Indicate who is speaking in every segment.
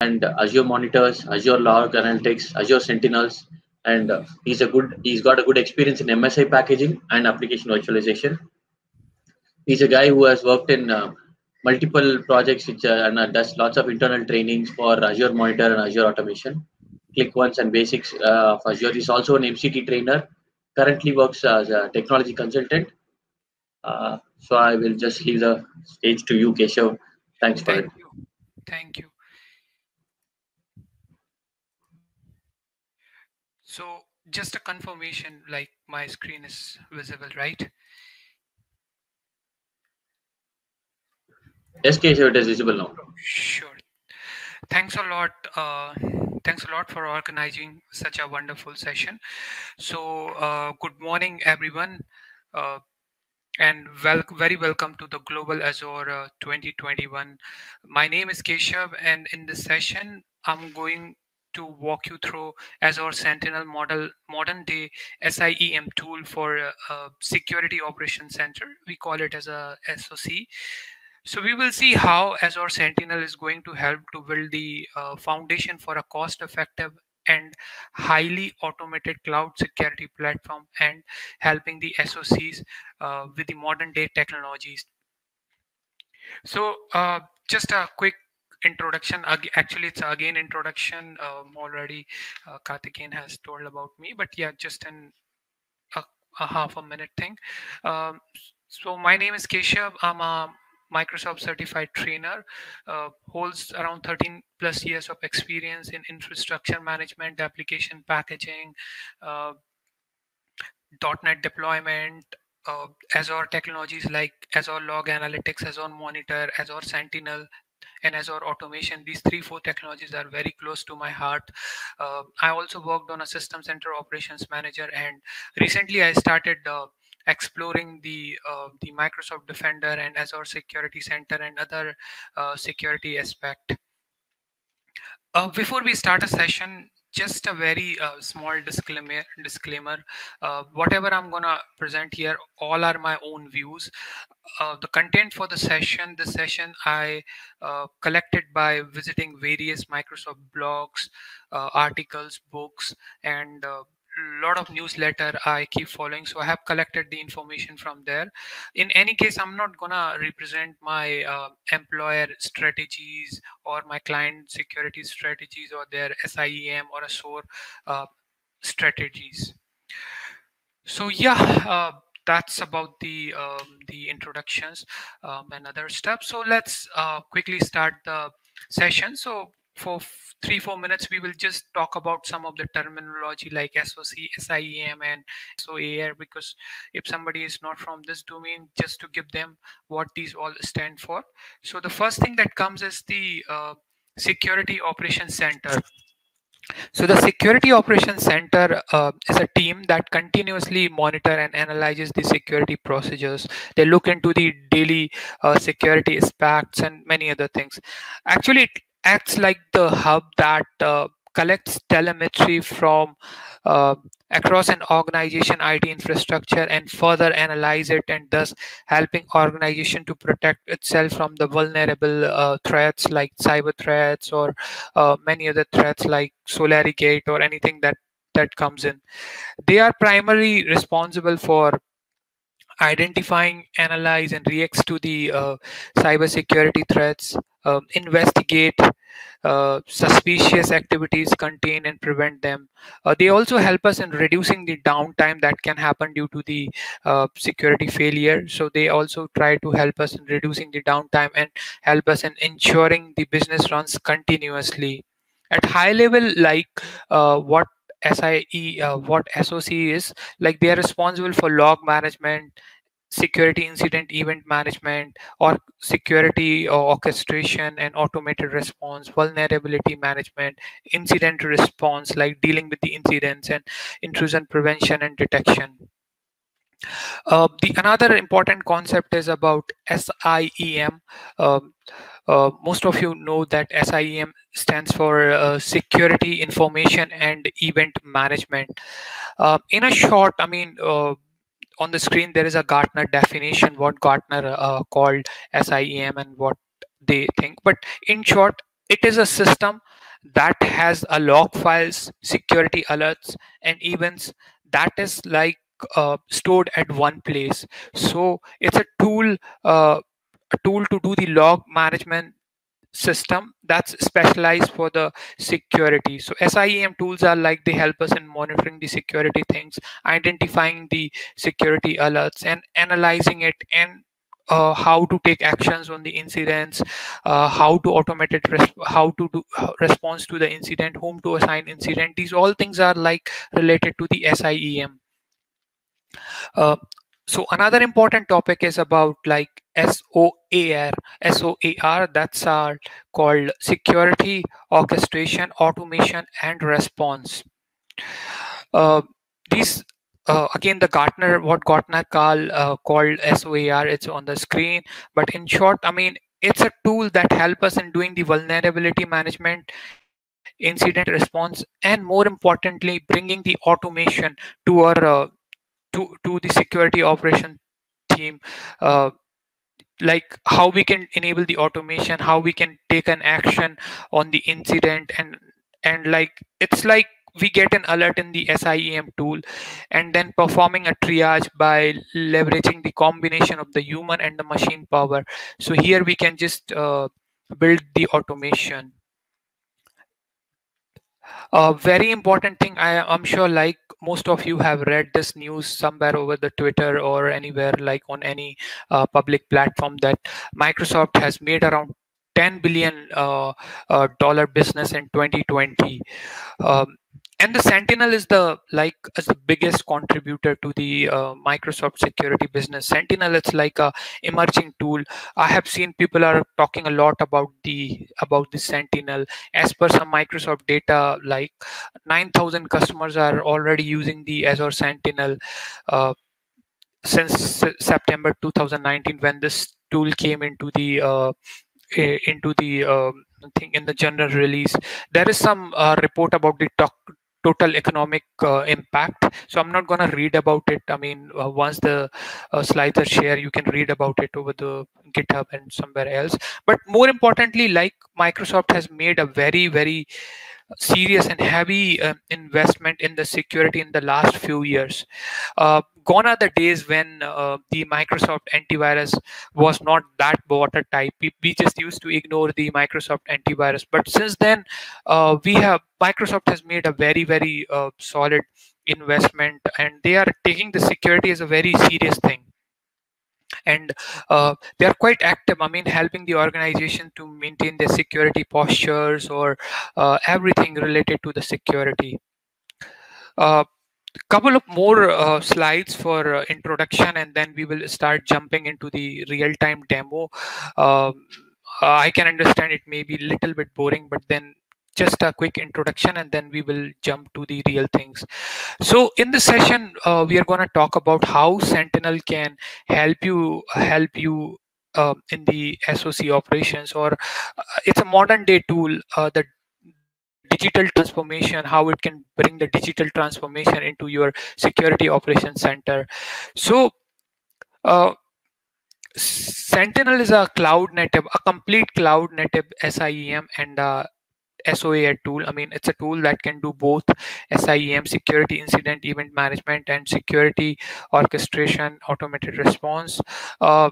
Speaker 1: and Azure monitors, Azure log analytics, Azure Sentinels, and uh, he's a good. He's got a good experience in MSI packaging and application virtualization. He's a guy who has worked in uh, multiple projects which uh, and uh, does lots of internal trainings for Azure Monitor and Azure Automation. ClickOnce and basics uh, of Azure. He's also an MCT trainer. Currently works as a technology consultant. Uh, so I will just leave the stage to you, Keshav. Thanks for
Speaker 2: Thank
Speaker 1: it.
Speaker 2: you. Thank you. So just a confirmation, like my screen is visible, right?
Speaker 1: Yes, Keshav, it is visible now.
Speaker 2: Sure. Thanks a lot. Uh, thanks a lot for organizing such a wonderful session. So, uh, good morning, everyone, uh, and wel- very welcome to the Global Azure uh, 2021. My name is Keshav, and in this session, I'm going to walk you through Azure Sentinel model modern day SIEM tool for uh, uh, Security Operations Center. We call it as a SOC. So we will see how Azure Sentinel is going to help to build the uh, foundation for a cost-effective and highly automated cloud security platform and helping the SOCs uh, with the modern day technologies. So uh, just a quick introduction. Actually, it's again introduction. Um, already, uh, has told about me, but yeah, just in a, a half a minute thing. Um, so my name is Keshav. I'm a Microsoft certified trainer, uh, holds around 13 plus years of experience in infrastructure management, application packaging, uh, .NET deployment, uh, Azure technologies like Azure Log Analytics, Azure Monitor, Azure Sentinel, and Azure Automation. These three, four technologies are very close to my heart. Uh, I also worked on a System Center Operations Manager, and recently I started uh, exploring the uh, the Microsoft Defender and Azure Security Center and other uh, security aspect. Uh, before we start a session, just a very uh, small disclaimer. Disclaimer: uh, whatever I'm gonna present here, all are my own views. Uh, the content for the session, the session I uh, collected by visiting various Microsoft blogs, uh, articles, books, and uh, lot of newsletter i keep following so i have collected the information from there. In any case i'm not gonna represent my uh, employer strategies or my client security strategies or their siem or a SOAR uh, strategies. So yeah uh, that's about the um, the introductions um, and other stuff. So let's uh, quickly start the session. So for three four minutes we will just talk about some of the terminology like soc siem and soar because if somebody is not from this domain just to give them what these all stand for so the first thing that comes is the uh, security operations center so the Security Operations Center uh, is a team that continuously monitor and analyzes the security procedures. They look into the daily uh, security aspects and many other things. Actually, it acts like the hub that uh, collects telemetry from uh, across an organization IT infrastructure and further analyze it and thus helping organization to protect itself from the vulnerable uh, threats like cyber threats or uh, many other threats like Solorigate or anything that that comes in. They are primarily responsible for identifying, analyze, and reacts to the uh, cybersecurity threats, um, investigate uh, suspicious activities, contain and prevent them. Uh, they also help us in reducing the downtime that can happen due to the uh, security failure. So they also try to help us in reducing the downtime and help us in ensuring the business runs continuously. At high level, like uh, what SIE, uh, what SOC is, like they are responsible for log management, security incident event management or security or orchestration and automated response vulnerability management incident response like dealing with the incidents and intrusion prevention and detection uh, the another important concept is about SIEM. Um, uh, most of you know that SIEM stands for uh, Security Information and Event Management. Uh, in a short, I mean, uh, on the screen there is a Gartner definition what Gartner uh, called SIEM and what they think. But in short, it is a system that has a log files security alerts and events that is like uh, stored at one place so it's a tool uh, a tool to do the log management system that's specialized for the security so SIEM tools are like they help us in monitoring the security things identifying the security alerts and analyzing it and uh, how to take actions on the incidents, uh, how to automate it, how to do uh, response to the incident, whom to assign incident. These all things are like related to the SIEM. Uh, so another important topic is about like SOAR. SOAR that's called security, orchestration, automation, and response. Uh, these uh, again the Gartner what Gartner call uh, called SOAR it's on the screen but in short I mean it's a tool that help us in doing the vulnerability management incident response and more importantly bringing the automation to our uh, to to the security operation team uh, like how we can enable the automation how we can take an action on the incident and and like it's like we get an alert in the SIEM tool and then performing a triage by leveraging the combination of the human and the machine power. So here we can just uh, build the automation. A very important thing, I, am sure like most of you have read this news somewhere over the Twitter or anywhere like on any uh, public platform that Microsoft has made around 10 billion uh, uh, dollar business in 2020 um, and the sentinel is the like as the biggest contributor to the uh, microsoft security business. Sentinel it's like a emerging tool. I have seen people are talking a lot about the about the sentinel. As per some microsoft data like 9000 customers are already using the azure sentinel uh, since september 2019 when this tool came into the uh, into the um, thing in the general release. There is some uh, report about the talk total economic uh, impact. So i'm not going to read about it. I mean uh, once the uh, slides are shared you can read about it over the github and somewhere else. But more importantly like microsoft has made a very very serious and heavy uh, investment in the security in the last few years. Uh, gone are the days when uh, the Microsoft antivirus was not that watertight. We, we just used to ignore the Microsoft antivirus. But since then, uh, we have Microsoft has made a very very uh, solid investment, and they are taking the security as a very serious thing and uh, they are quite active i mean helping the organization to maintain their security postures or uh, everything related to the security. A uh, couple of more uh, slides for uh, introduction and then we will start jumping into the real-time demo. Um, i can understand it may be a little bit boring but then just a quick introduction and then we will jump to the real things. So in this session, uh, we are going to talk about how Sentinel can help you help you uh, in the SOC operations or uh, it's a modern day tool uh, that digital transformation how it can bring the digital transformation into your security operations center so uh, sentinel is a cloud native a complete cloud native SIEM and uh, SOA tool. I mean, it's a tool that can do both SIEM, security incident event management, and security orchestration, automated response. Uh,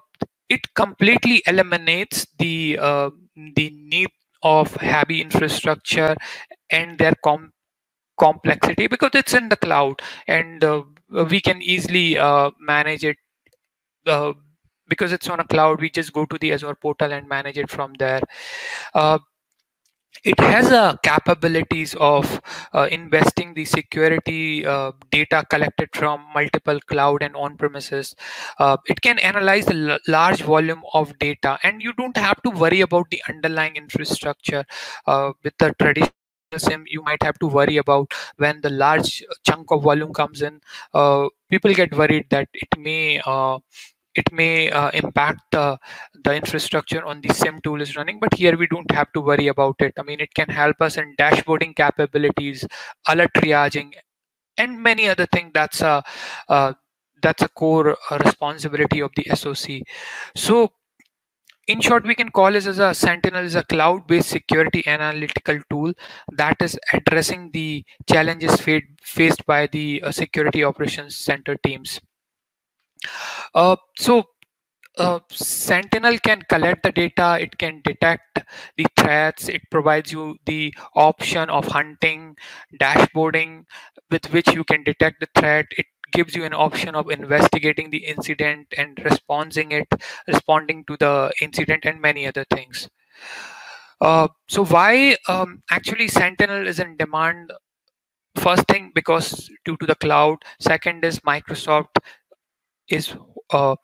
Speaker 2: it completely eliminates the uh, the need of heavy infrastructure and their com complexity because it's in the cloud and uh, we can easily uh, manage it uh, because it's on a cloud we just go to the azure portal and manage it from there uh, it has a capabilities of uh, investing the security uh, data collected from multiple cloud and on premises uh, it can analyze the large volume of data and you don't have to worry about the underlying infrastructure uh, with the traditional SIEM. You might have to worry about when the large chunk of volume comes in. Uh, people get worried that it may uh, it may uh, impact the, the infrastructure on the SIEM tool is running, but here we don't have to worry about it. I mean, it can help us in dashboarding capabilities, alert triaging, and many other things. That's a uh, that's a core uh, responsibility of the SOC. So in short, we can call this as a Sentinel is a cloud-based security analytical tool that is addressing the challenges faced by the uh, security operations center teams. Uh, so uh, Sentinel can collect the data, it can detect the threats, it provides you the option of hunting, dashboarding with which you can detect the threat. It gives you an option of investigating the incident and responding it, responding to the incident and many other things. Uh, so why um, actually Sentinel is in demand? First thing, because due to the cloud. Second is Microsoft is uh,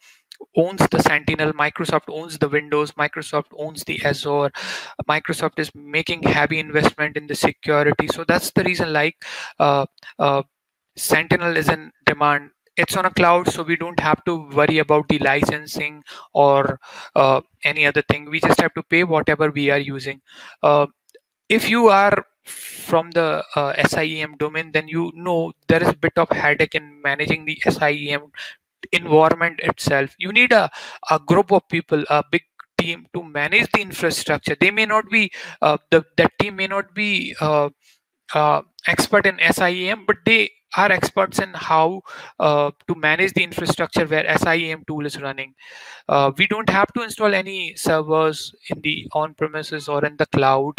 Speaker 2: owns the sentinel microsoft owns the windows microsoft owns the azure microsoft is making heavy investment in the security. So that's the reason like uh, uh, sentinel is in demand. It's on a cloud so we don't have to worry about the licensing or uh, any other thing. We just have to pay whatever we are using. Uh, if you are from the uh, SIEM domain, then you know there is a bit of headache in managing the SIEM environment itself you need a, a group of people a big team to manage the infrastructure they may not be uh, the that team may not be uh, uh, expert in SIEM but they are experts in how uh, to manage the infrastructure where SIEM tool is running. Uh, we don't have to install any servers in the on-premises or in the cloud.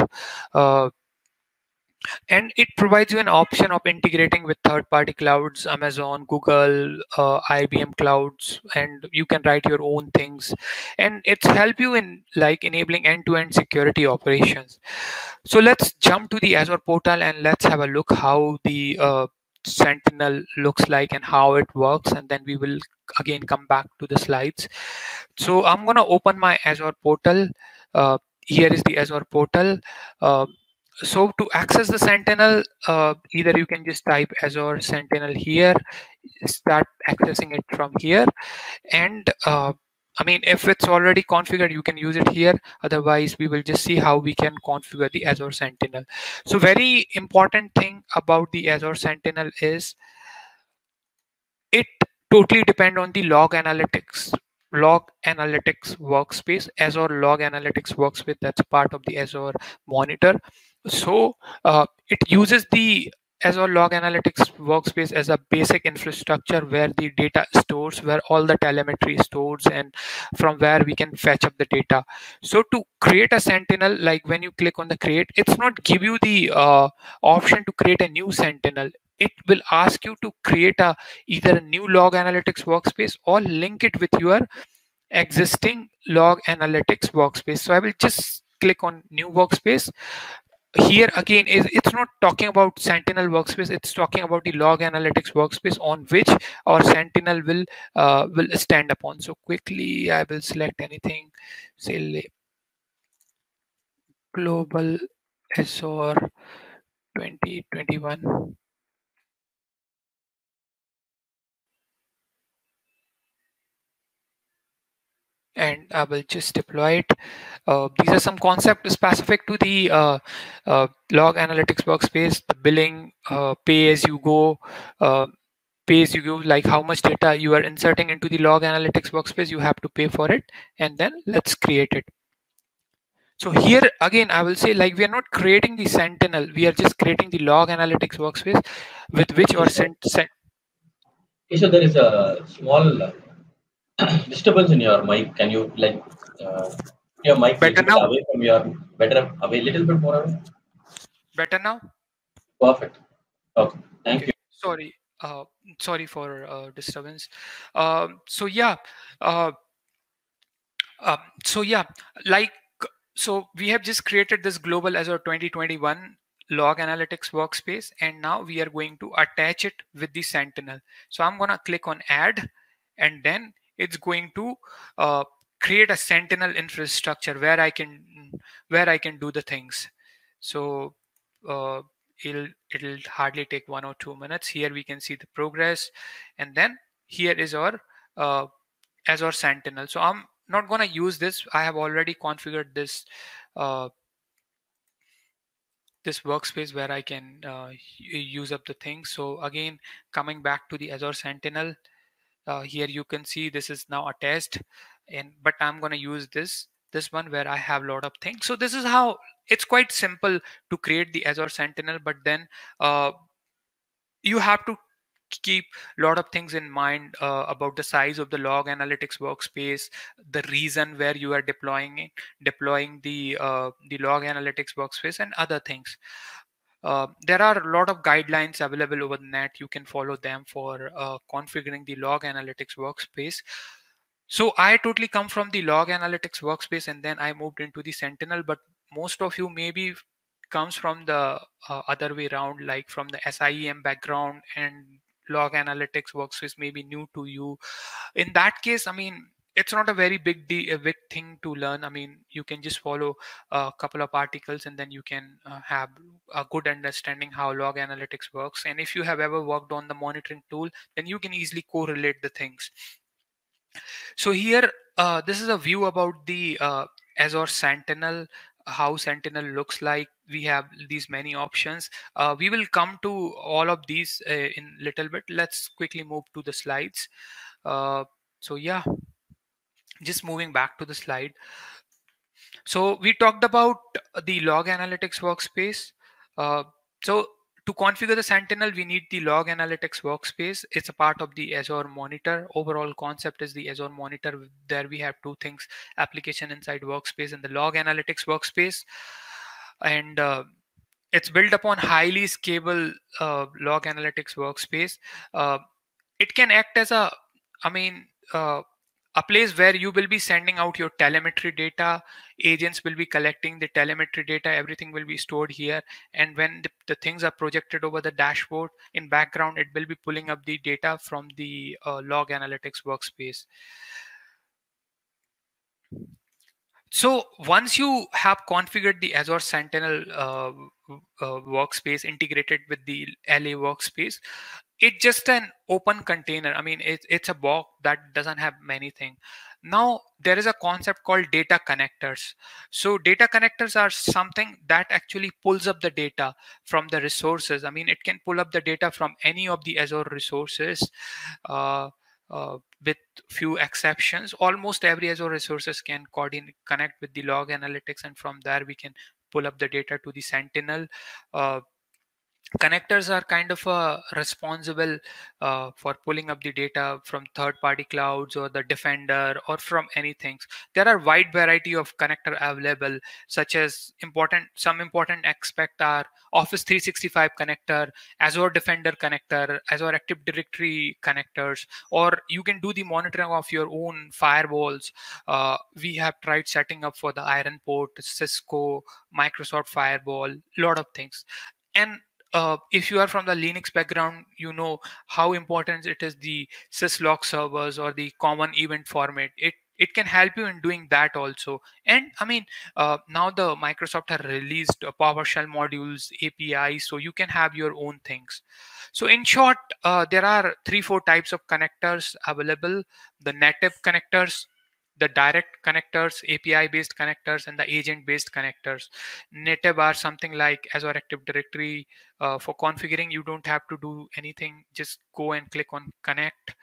Speaker 2: And it provides you an option of integrating with third-party clouds amazon google uh, ibm clouds and you can write your own things. And it's help you in like enabling end-to-end security operations. So let's jump to the azure portal and let's have a look how the uh, sentinel looks like and how it works and then we will again come back to the slides. So i'm going to open my azure portal. Uh, here is the azure portal. Uh, so to access the sentinel uh, either you can just type azure sentinel here start accessing it from here and uh, I mean, if it's already configured, you can use it here. Otherwise, we will just see how we can configure the Azure Sentinel. So very important thing about the Azure Sentinel is it totally depend on the log analytics log analytics workspace azure log analytics workspace that's part of the azure monitor so uh, it uses the Azure Log Analytics workspace as a basic infrastructure where the data stores, where all the telemetry stores, and from where we can fetch up the data. So to create a Sentinel, like when you click on the create, it's not give you the uh, option to create a new Sentinel. It will ask you to create a either a new log analytics workspace or link it with your existing log analytics workspace. So I will just click on new workspace here again is it's not talking about sentinel workspace it's talking about the log analytics workspace on which our sentinel will uh, will stand upon. So quickly i will select anything. Say global azure 2021 and I will just deploy it. Uh, these are some concepts specific to the uh, uh, log analytics workspace, the billing, uh, pay as you go, uh, pay as you go, like how much data you are inserting into the log analytics workspace, you have to pay for it. And then let's create it. So here again, I will say like we are not creating the Sentinel, we are just creating the log analytics workspace with which or sent. sent
Speaker 1: so there is a small disturbance in your mic. Can you like uh, your mic
Speaker 2: better now?
Speaker 1: away from your better away, a little bit more away?
Speaker 2: Better now?
Speaker 1: Perfect. Okay. Thank okay. you.
Speaker 2: Sorry. Uh, sorry for uh, disturbance. Um, so yeah. Uh, uh, so yeah, like so we have just created this global Azure 2021 log analytics workspace and now we are going to attach it with the sentinel so i'm going to click on add and then it's going to uh, create a sentinel infrastructure where i can where i can do the things. So uh, it'll it'll hardly take one or two minutes. Here we can see the progress. And then here is our uh, azure sentinel. So i'm not going to use this. I have already configured this uh, this workspace where i can uh, use up the things. So again coming back to the azure sentinel uh, here you can see this is now a test and but i'm going to use this this one where I have a lot of things. So this is how it's quite simple to create the Azure Sentinel, but then uh, you have to keep a lot of things in mind uh, about the size of the log analytics workspace the reason where you are deploying it deploying the uh, the log analytics workspace and other things uh, there are a lot of guidelines available over the net. You can follow them for uh, configuring the log analytics workspace. So i totally come from the log analytics workspace and then i moved into the sentinel but most of you maybe comes from the uh, other way around like from the SIEM background and log analytics workspace may be new to you. In that case i mean it's not a very big de- a big thing to learn. I mean you can just follow a couple of articles and then you can uh, have a good understanding how log analytics works. And if you have ever worked on the monitoring tool then you can easily correlate the things. So here uh, this is a view about the uh, azure sentinel how sentinel looks like. We have these many options. Uh, we will come to all of these uh, in little bit. Let's quickly move to the slides. Uh, so yeah just moving back to the slide. So we talked about the log analytics workspace. Uh, so to configure the sentinel we need the log analytics workspace. It's a part of the azure monitor. Overall concept is the azure monitor. There we have two things Application Insights workspace and the log analytics workspace. And uh, it's built upon highly scalable uh, log analytics workspace. Uh, it can act as a i mean uh, a place where you will be sending out your telemetry data agents will be collecting the telemetry data everything will be stored here. And when the, the things are projected over the dashboard in background it will be pulling up the data from the uh, log analytics workspace so once you have configured the azure sentinel uh, uh, workspace integrated with the la workspace it's just an open container. I mean it, it's a box that doesn't have many anything now there is a concept called data connectors. So data connectors are something that actually pulls up the data from the resources. I mean it can pull up the data from any of the azure resources. Uh, uh, with few exceptions. Almost every azure resources can coordinate connect with the log analytics and from there we can pull up the data to the sentinel uh, connectors are kind of uh, responsible uh, for pulling up the data from third party clouds or the defender or from anything there are wide variety of connector available such as important some important aspect are office 365 connector azure defender connector azure active directory connectors or you can do the monitoring of your own firewalls. Uh, we have tried setting up for the ironport cisco microsoft firewall lot of things. And uh, if you are from the Linux background, you know how important it is the syslog servers or the common event format. It it can help you in doing that also. And I mean, uh, now the Microsoft have released PowerShell modules, API, so you can have your own things. So in short, uh, there are three, four types of connectors available. The native connectors, the direct connectors, API based connectors, and the agent based connectors. Native are something like Azure Active Directory. Uh, for configuring, you don't have to do anything, just go and click on connect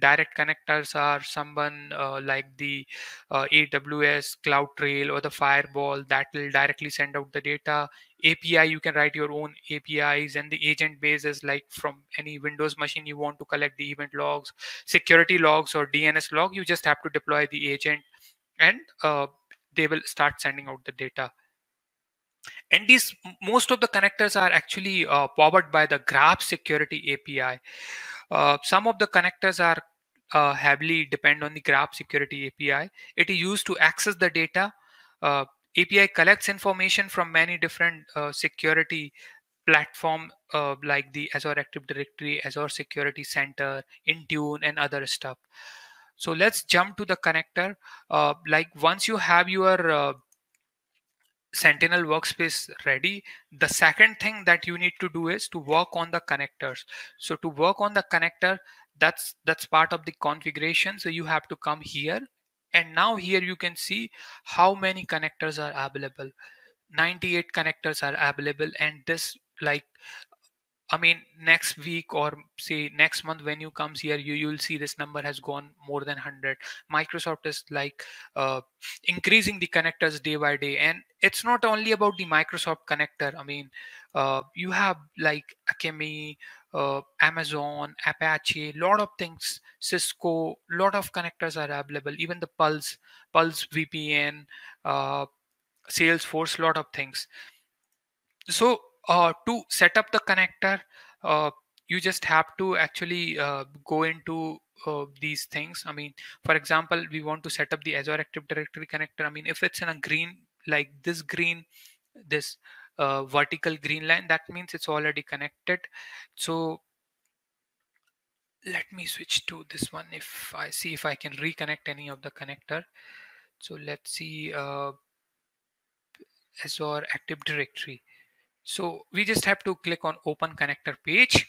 Speaker 2: direct connectors are someone uh, like the uh, aws CloudTrail or the firewall that will directly send out the data. Api you can write your own apis and the agent bases like from any windows machine you want to collect the event logs security logs or dns log you just have to deploy the agent and uh, they will start sending out the data. And these most of the connectors are actually uh, powered by the graph security api uh, some of the connectors are uh, heavily depend on the graph security API. It is used to access the data. Uh, API collects information from many different uh, security platform uh, like the Azure Active Directory, Azure Security Center, Intune, and other stuff. So let's jump to the connector. Like once you have your Sentinel workspace ready, the second thing that you need to do is to work on the connectors. So to work on the connector, that's that's part of the configuration. So you have to come here and now here you can see how many connectors are available. 98 connectors are available and this like I mean, next week or say next month when you comes here, you you'll see this number has gone more than 100. Microsoft is like uh, increasing the connectors day by day, and it's not only about the Microsoft connector. I mean, uh, you have like Akamai, uh, Amazon, Apache, lot of things, Cisco, lot of connectors are available. Even the Pulse, Pulse VPN, uh, Salesforce, lot of things. So uh, to set up the connector, uh, you just have to actually uh, go into uh, these things. I mean, for example, we want to set up the Azure Active Directory connector. I mean, if it's in a green, like this green, this uh, vertical green line, that means it's already connected. So let me switch to this one if I see if I can reconnect any of the connector. So let's see uh, Azure Active Directory. So we just have to click on open connector page.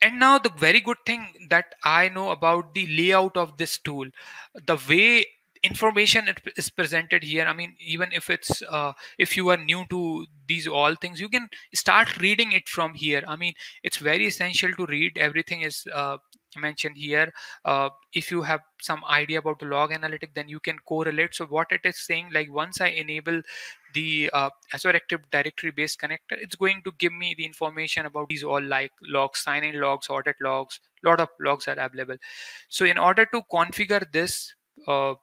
Speaker 2: And now the very good thing that I know about the layout of this tool, the way information is presented here. I mean even if it's uh, if you are new to these all things you can start reading it from here. I mean it's very essential to read. Everything is uh, mentioned here. Uh, if you have some idea about the log analytic then you can correlate. So what it is saying like once i enable the uh, Azure Active Directory based connector, it's going to give me the information about these all like logs, sign in logs, audit logs, a lot of logs are available. So in order to configure this, uh,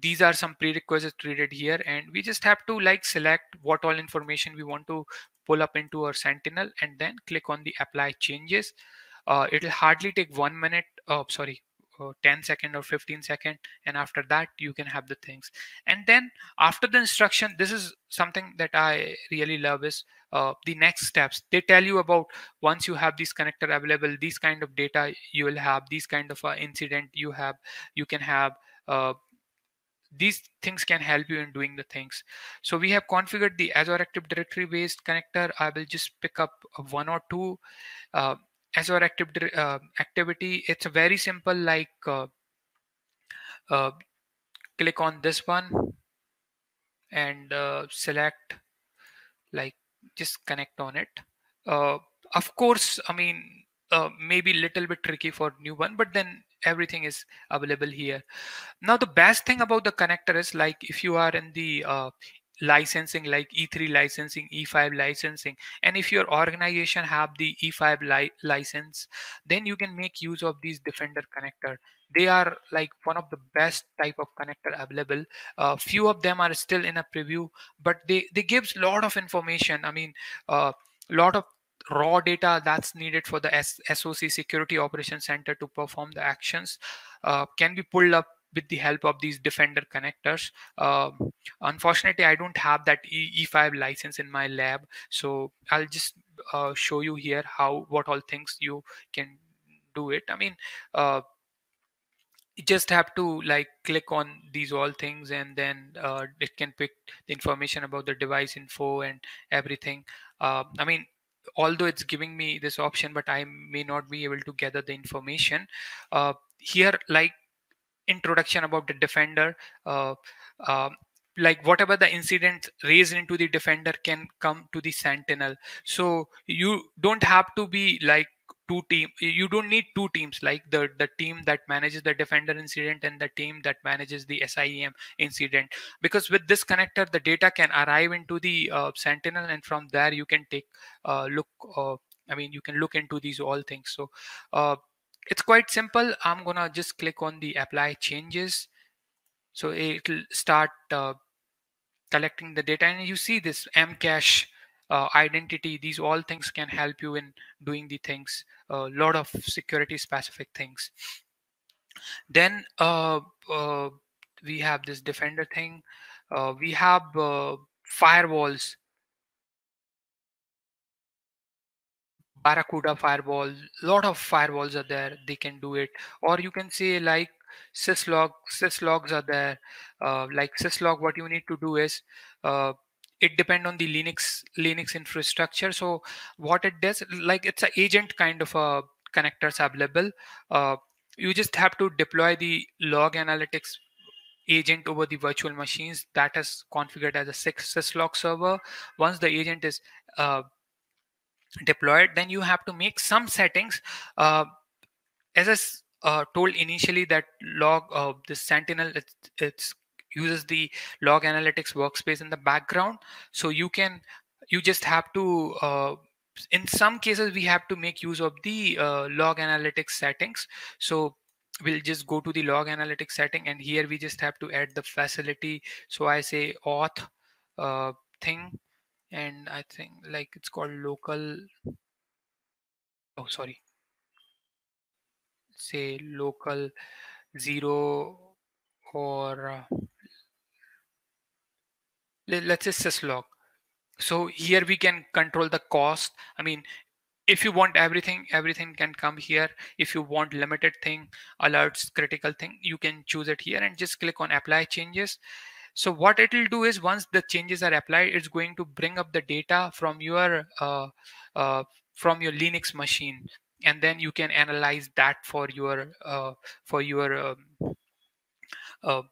Speaker 2: these are some prerequisites treated here and we just have to like select what all information we want to pull up into our sentinel and then click on the apply changes uh, it'll hardly take one minute oh sorry uh, 10 second or 15 second and after that you can have the things. And then after the instruction this is something that i really love is uh, the next steps. They tell you about once you have this connector available these kind of data you will have these kind of uh, incident you have you can have uh, these things can help you in doing the things. So we have configured the azure active directory based connector. I will just pick up one or two uh, azure active uh, activity it's very simple like uh, uh, click on this one and uh, select like just connect on it. Uh, of course i mean uh, maybe little bit tricky for new one but then everything is available here. Now the best thing about the connector is like if you are in the licensing like e3 licensing e5 licensing. And if your organization have the e5 li license then you can make use of these defender connector. They are like one of the best type of connector available. Uh, few of them are still in a preview but they they gives a lot of information. I mean a uh, lot of raw data that's needed for the S SOC security operations center to perform the actions uh, can be pulled up with the help of these defender connectors. Uh, unfortunately i don't have that e 5 license in my lab. So i'll just uh, show you here how what all things you can do it. I mean uh, you just have to like click on these all things and then uh, it can pick the information about the device info and everything. Uh, i mean although it's giving me this option but i may not be able to gather the information. Uh, here like introduction about the defender uh, uh, like whatever the incident raised into the defender can come to the sentinel. So you don't have to be like two team you don't need two teams like the the team that manages the defender incident and the team that manages the SIEM incident. Because with this connector the data can arrive into the uh, sentinel and from there you can take uh, look uh, I mean you can look into these all things. So uh, it's quite simple. I'm gonna just click on the apply changes. So it'll start uh, collecting the data. And you see this mcache uh, identity. These all things can help you in doing the things a lot of security specific things. Then uh, uh, we have this defender thing. Uh, we have uh, firewalls barracuda firewall lot of firewalls are there they can do it. Or you can say like syslog syslogs are there. Uh, like syslog what you need to do is it depend on the linux linux infrastructure. So what it does like it's an agent kind of a connectors available. Uh, you just have to deploy the log analytics agent over the virtual machines. That is configured as a syslog server. Once the agent is uh, deployed then you have to make some settings. Uh, as i uh, told initially that log uh, the sentinel it's, it's uses the log analytics workspace in the background. So you can you just have to uh, in some cases we have to make use of the uh, log analytics settings. So we'll just go to the log analytics setting and here we just have to add the facility. So i say auth uh, thing and i think like it's called local oh sorry. Say local zero or uh, let's say syslog so here we can control the cost. I mean if you want everything everything can come here. If you want limited thing alerts critical thing you can choose it here and just click on apply changes so what it will do is once the changes are applied it's going to bring up the data from your uh, uh, from your linux machine. And then you can analyze that for your uh, for your um, uh,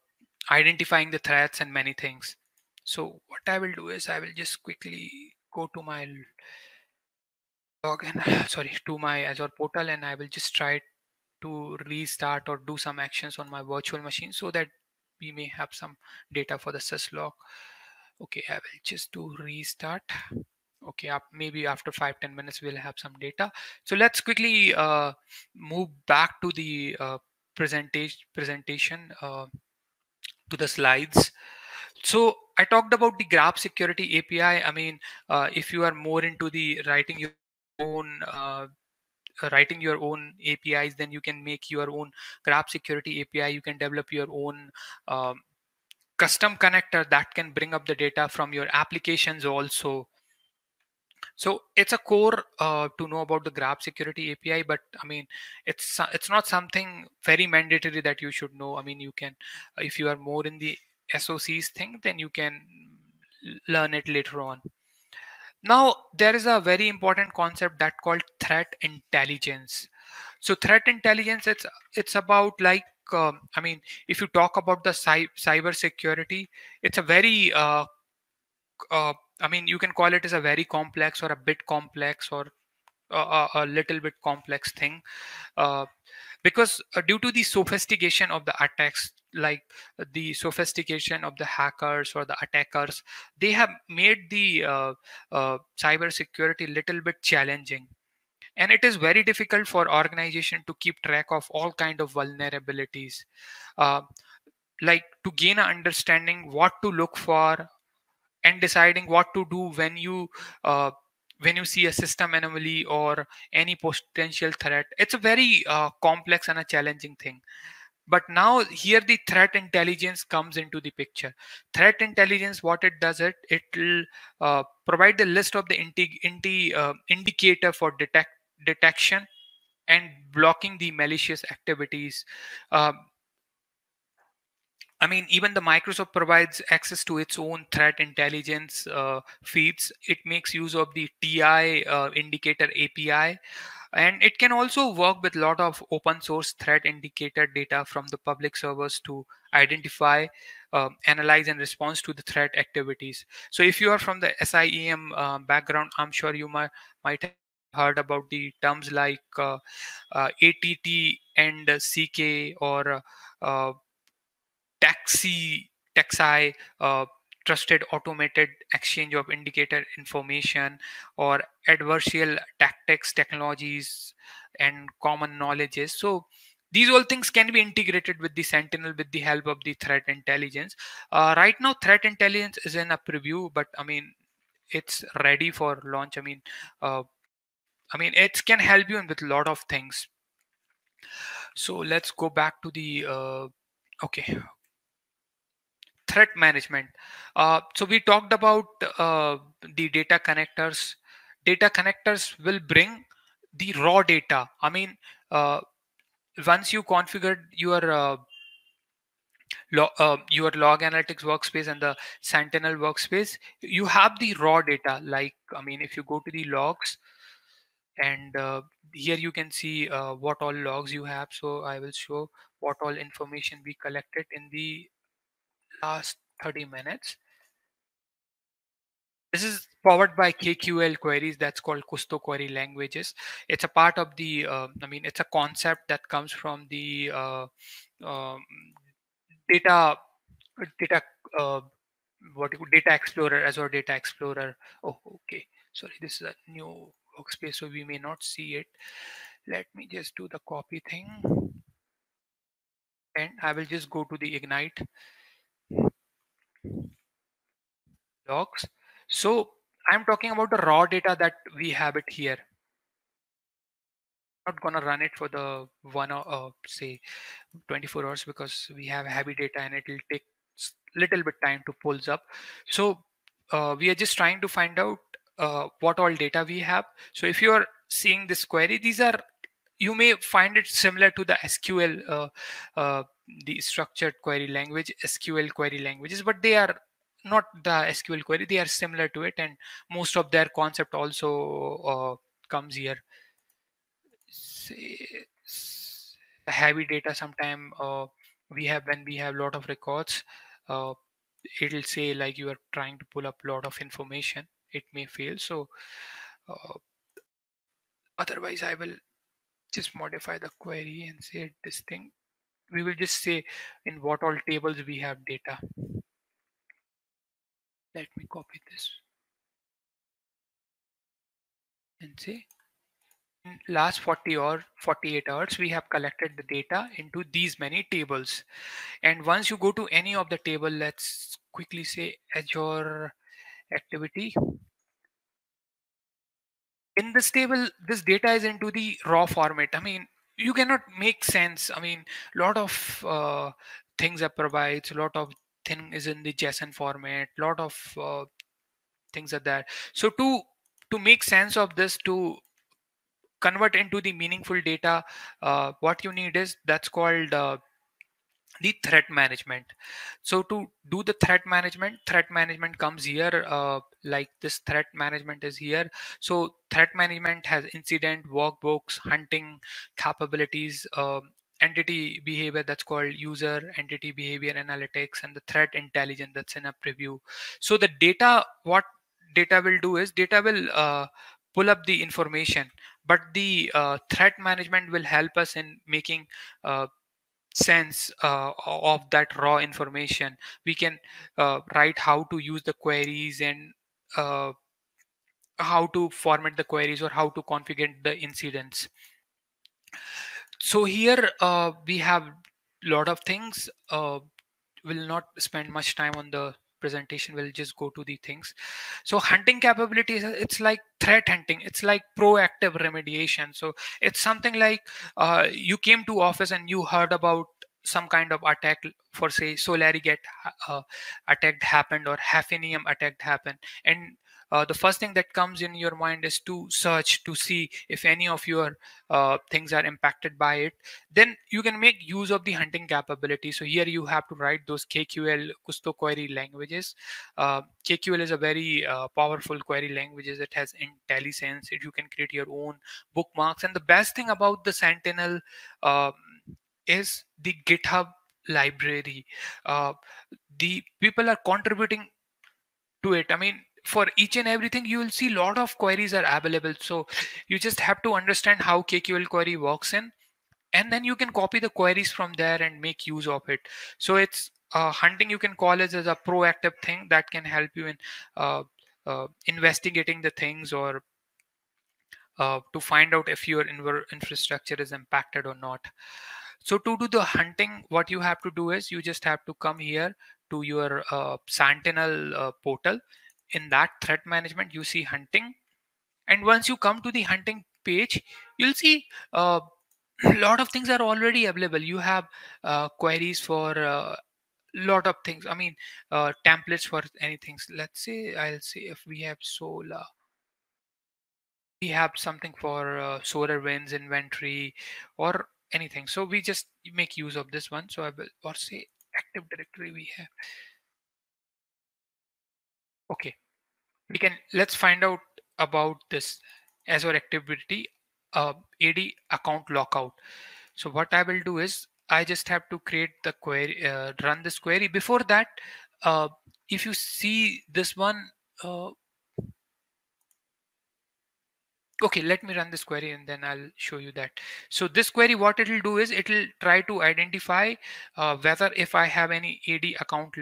Speaker 2: identifying the threats and many things. So what I will do is I will just quickly go to my login, sorry, to my Azure portal and I will just try to restart or do some actions on my virtual machine so that we may have some data for the syslog. Okay, I will just do restart. Okay, up, maybe after five ten minutes, we'll have some data. So let's quickly uh, move back to the uh, presentation, presentation uh, to the slides. So I talked about the graph security API. I mean, uh, if you are more into the writing your own uh, writing your own APIs, then you can make your own graph security API. You can develop your own um, custom connector that can bring up the data from your applications also. So it's a core uh, to know about the graph security API, but I mean, it's it's not something very mandatory that you should know. I mean, you can, if you are more in the SOCs thing, then you can learn it later on. Now, there is a very important concept that called threat intelligence. So threat intelligence, it's it's about like, um, I mean, if you talk about the cyber security, it's a very, uh, uh, I mean, you can call it as a very complex or a bit complex or a, a little bit complex thing. Uh, because uh, due to the sophistication of the attacks like the sophistication of the hackers or the attackers they have made the uh, uh, cyber security little bit challenging. And it is very difficult for organization to keep track of all kind of vulnerabilities uh, like to gain an understanding what to look for and deciding what to do when you uh, when you see a system anomaly or any potential threat. It's a very uh, complex and a challenging thing but now here the threat intelligence comes into the picture. Threat intelligence what it does it it will uh, provide the list of the inti, inti uh, indicator for detect detection and blocking the malicious activities. Uh, I mean, even the Microsoft provides access to its own threat intelligence uh, feeds. It makes use of the TI uh, indicator API, and it can also work with a lot of open source threat indicator data from the public servers to identify, uh, analyze, and respond to the threat activities. So, if you are from the SIEM uh, background, I'm sure you might might have heard about the terms like uh, uh, ATT and CK or TAXII TAXII uh, trusted automated exchange of indicator information or adversarial tactics technologies and common knowledges. So these all things can be integrated with the sentinel with the help of the threat intelligence. Uh, right now threat intelligence is in a preview but i mean it's ready for launch. I mean uh, i mean it can help you with a lot of things. So let's go back to the uh, okay threat management. Uh, so we talked about uh, the data connectors. Data connectors will bring the raw data. I mean, uh, once you configured your uh, Log, uh, your log analytics workspace and the sentinel workspace you have the raw data like i mean if you go to the logs and uh, here you can see uh, what all logs you have so i will show what all information we collected in the last 30 minutes this is powered by KQL queries. That's called Kusto query languages. It's a part of the, uh, I mean, it's a concept that comes from the uh, um, data, data, uh, what data explorer, Azure Data Explorer. Oh, okay. Sorry, this is a new workspace, so we may not see it. Let me just do the copy thing. And I will just go to the Ignite logs so I'm talking about the raw data that we have it here. Not gonna run it for the one uh, say 24 hours because we have heavy data and it will take little bit time to pulls up. So uh, we are just trying to find out uh, what all data we have. So if you are seeing this query, these are you may find it similar to the SQL, uh, uh, the structured query language, SQL query languages, but they are not the SQL query. They are similar to it, and most of their concept also uh, comes here. Say, heavy data sometime uh, we have when we have a lot of records uh, it'll say like you are trying to pull up a lot of information it may fail so uh, otherwise i will just modify the query and say this thing we will just say in what all tables we have data let me copy this. And say in last 40 or 48 hours we have collected the data into these many tables. And once you go to any of the table let's quickly say azure activity. In this table this data is into the raw format. I mean you cannot make sense. I mean a lot of uh, things are provides a lot of thing is in the json format lot of uh, things are there. So to to make sense of this to convert into the meaningful data uh, what you need is that's called uh, the threat management. So to do the threat management threat management comes here uh, like this threat management is here. So threat management has incident workbooks hunting capabilities um, entity behavior that's called user entity behavior analytics and the threat intelligence that's in a preview. So the data what data will do is data will uh, pull up the information but the uh, threat management will help us in making uh, sense uh, of that raw information. We can uh, write how to use the queries and uh, how to format the queries or how to configure the incidents so here uh, we have a lot of things uh, will not spend much time on the presentation we'll just go to the things. So hunting capabilities it's like threat hunting it's like proactive remediation. So it's something like uh, you came to office and you heard about some kind of attack for say Solorigate uh, attacked happened or hafnium attacked happened and uh, the first thing that comes in your mind is to search to see if any of your uh, things are impacted by it. Then you can make use of the hunting capability. So here you have to write those kql kusto query languages. Uh, kql is a very uh, powerful query languages. It has IntelliSense. It you can create your own bookmarks. And the best thing about the sentinel um, is the github library. Uh, the people are contributing to it. I mean for each and everything you will see a lot of queries are available. So you just have to understand how kql query works in and then you can copy the queries from there and make use of it. So it's uh, hunting you can call it as a proactive thing that can help you in uh, uh, investigating the things or uh, to find out if your infrastructure is impacted or not. So to do the hunting what you have to do is you just have to come here to your uh, sentinel uh, portal in that threat management you see hunting. And once you come to the hunting page you'll see uh, a lot of things are already available. You have uh, queries for a uh, lot of things. I mean uh, templates for anything. Let's say i'll say if we have solar. We have something for uh, SolarWinds inventory or anything. So we just make use of this one. So i will or say active directory we have. Okay we can let's find out about this azure activity uh, ad account lockout. So what i will do is i just have to create the query uh, run this query. Before that uh, if you see this one uh, okay let me run this query and then i'll show you that. So this query what it will do is it will try to identify uh, whether if i have any ad account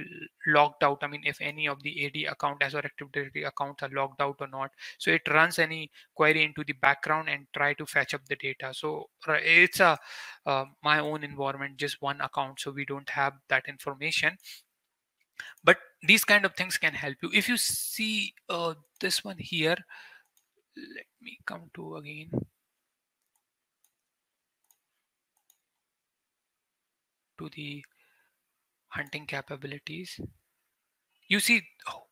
Speaker 2: logged out i mean if any of the ad account as or active directory accounts are logged out or not. So it runs any query into the background and try to fetch up the data. So it's a uh, my own environment just one account so we don't have that information. But these kind of things can help you. If you see uh, this one here let me come to again. To the hunting capabilities. You see oh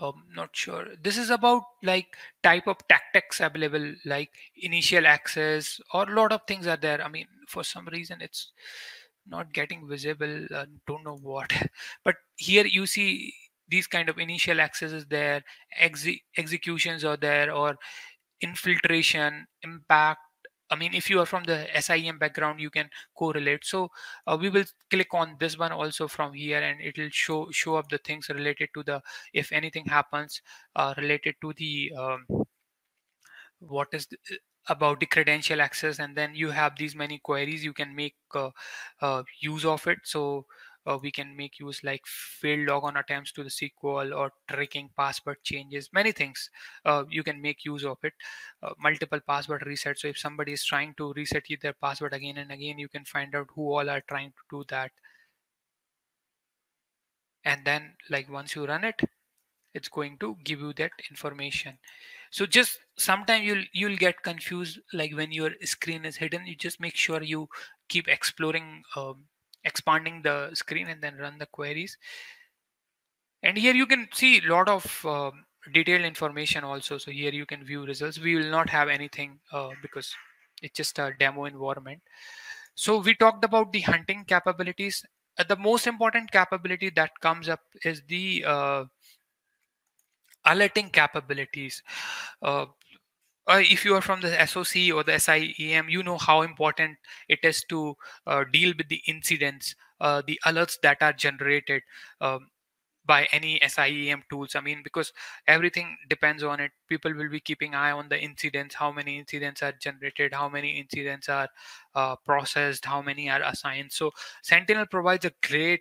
Speaker 2: um, not sure. This is about like type of tactics available like initial access or a lot of things are there. I mean for some reason it's not getting visible. Uh, don't know what. But here you see these kind of initial accesses there exe executions are there or infiltration impact i mean if you are from the SIEM background you can correlate. So uh, we will click on this one also from here and it will show show up the things related to the if anything happens uh, related to the um, what is the, about the credential access and then you have these many queries you can make uh, uh, use of it. So uh, we can make use like failed logon attempts to the SQL or tracking password changes, many things uh, you can make use of it. Uh, multiple password resets. So if somebody is trying to reset their password again and again, you can find out who all are trying to do that. And then like once you run it, it's going to give you that information. So just sometimes you'll you'll get confused like when your screen is hidden. You just make sure you keep exploring um, expanding the screen and then run the queries. And here you can see a lot of uh, detailed information also. So here you can view results. We will not have anything uh, because it's just a demo environment. So we talked about the hunting capabilities. Uh, the most important capability that comes up is the uh, alerting capabilities. Uh, if you are from the SOC or the SIEM, you know how important it is to uh, deal with the incidents, uh, the alerts that are generated um, by any SIEM tools. I mean, because everything depends on it. People will be keeping eye on the incidents, how many incidents are generated, how many incidents are uh, processed, how many are assigned. So Sentinel provides a great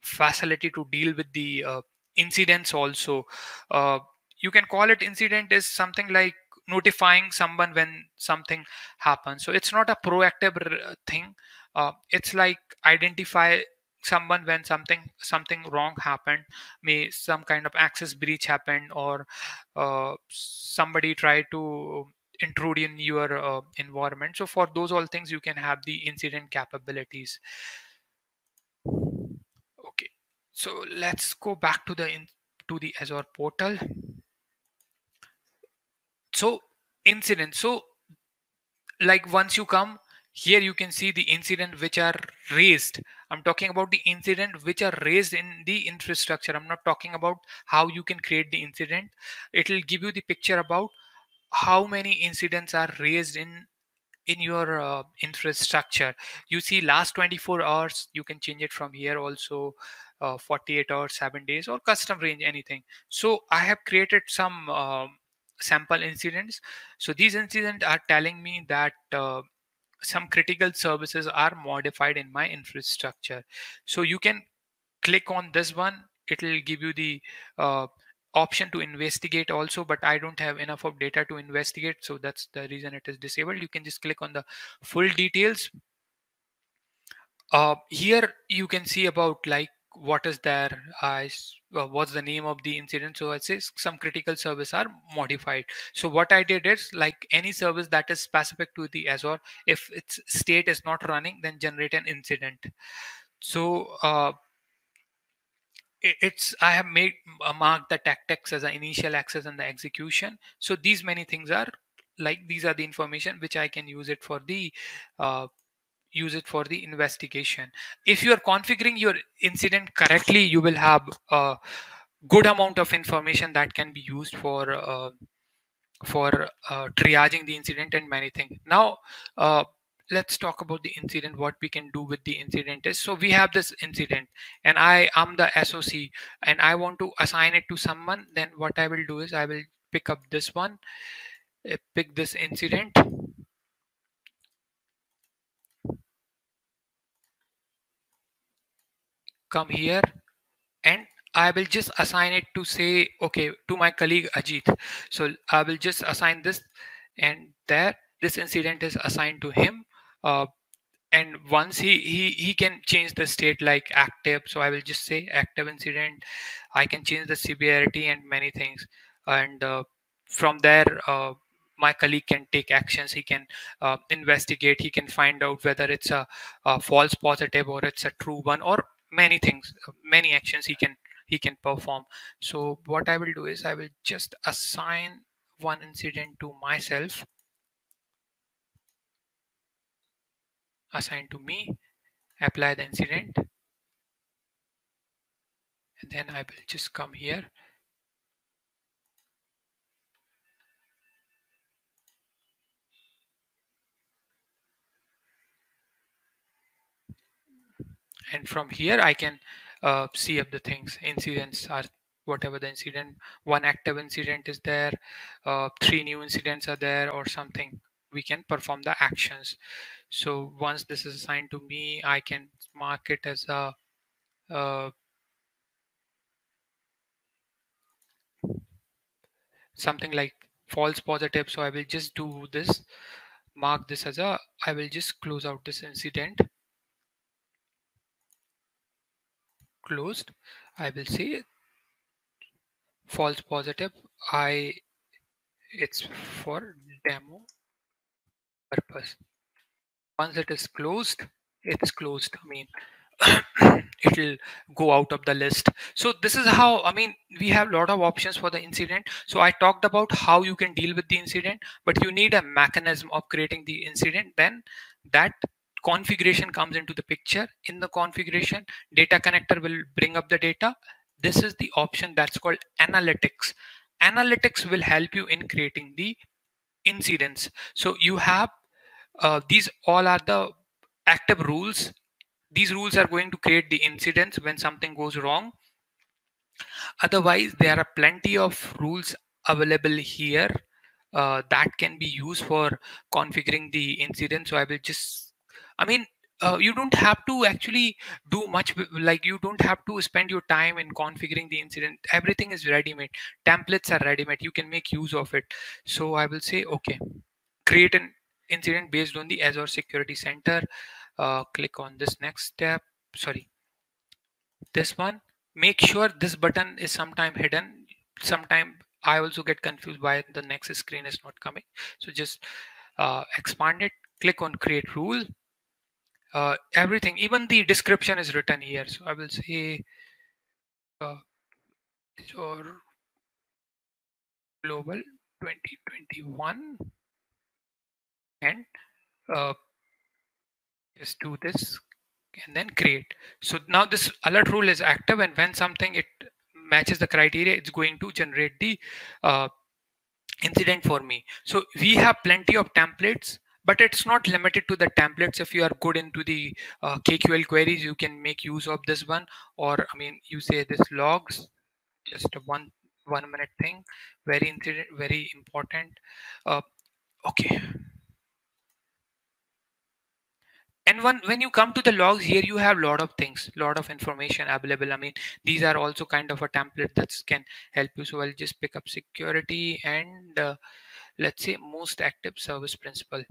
Speaker 2: facility to deal with the uh, incidents also. Uh, you can call it incident is something like notifying someone when something happens. So it's not a proactive thing. Uh, it's like identify someone when something something wrong happened. May some kind of access breach happened or uh, somebody tried to intrude in your uh, environment. So for those all things you can have the incident capabilities. Okay. So let's go back to the in, to the azure portal so incident. So like once you come here you can see the incident which are raised. I'm talking about the incident which are raised in the infrastructure. I'm not talking about how you can create the incident. It will give you the picture about how many incidents are raised in in your uh, infrastructure. You see last 24 hours you can change it from here also uh, 48 hours 7 days or custom range anything. So i have created some um, sample incidents. So these incidents are telling me that uh, some critical services are modified in my infrastructure. So you can click on this one. It will give you the uh, option to investigate also, but I don't have enough of data to investigate. So that's the reason it is disabled. You can just click on the full details. Uh, here you can see about like what is there uh, what's the name of the incident? So it says some critical service are modified. So what i did is like any service that is specific to the azure if its state is not running then generate an incident. So uh, it's i have made uh, marked the tactics as an initial access and the execution. So these many things are like these are the information which i can use it for the uh, use it for the investigation. If you are configuring your incident correctly, you will have a good amount of information that can be used for uh, for uh, triaging the incident and many things. Now, uh, let's talk about the incident. What we can do with the incident is so we have this incident, and I am the SOC, and I want to assign it to someone. Then what I will do is I will pick up this one uh, pick this incident come here and I will just assign it to say, okay, to my colleague Ajit. So I will just assign this and there, this incident is assigned to him. Uh, and once he, he, he can change the state like active. So I will just say active incident. I can change the severity and many things. And uh, from there, uh, my colleague can take actions he can uh, investigate he can find out whether it's a, a, false positive or it's a true one or many things uh, many actions he can he can perform. So what i will do is i will just assign one incident to myself. Assign to me apply the incident. And then i will just come here and from here I can uh, see up the things. Incidents are whatever the incident. One active incident is there uh, three new incidents are there or something. We can perform the actions. So once this is assigned to me I can mark it as a uh, something like false positive. So I will just do this mark this as a I will just close out this incident closed I will say false positive. I it's for demo purpose. Once it is closed it's closed. I mean it'll go out of the list. So this is how i mean we have a lot of options for the incident. So i talked about how you can deal with the incident but you need a mechanism of creating the incident. Then that configuration comes into the picture. In the configuration, data connector will bring up the data. This is the option that's called analytics. Analytics will help you in creating the incidents. So you have uh, these all are the active rules. These rules are going to create the incidents when something goes wrong. Otherwise, there are plenty of rules available here uh, that can be used for configuring the incident. So I will just I mean, uh, you don't have to actually do much like you don't have to spend your time in configuring the incident. Everything is ready made templates are ready made you can make use of it. So i will say okay. Create an incident based on the azure security center. Uh, click on this next step. Sorry. This one. Make sure this button is sometime hidden. Sometime i also get confused why the next screen is not coming. So just uh, expand it. Click on create rule uh, everything, even the description is written here. So I will say uh, or global 2021 and uh, just do this and then create. So now this alert rule is active and when something it matches the criteria, it's going to generate the uh, incident for me. So we have plenty of templates but it's not limited to the templates. If you are good into the uh, kql queries you can make use of this one. Or i mean you say this logs just one one minute thing. Very very important. Uh, okay. And when when you come to the logs here you have a lot of things a lot of information available. I mean these are also kind of a template that can help you. So i'll just pick up security and uh, let's say most active service principal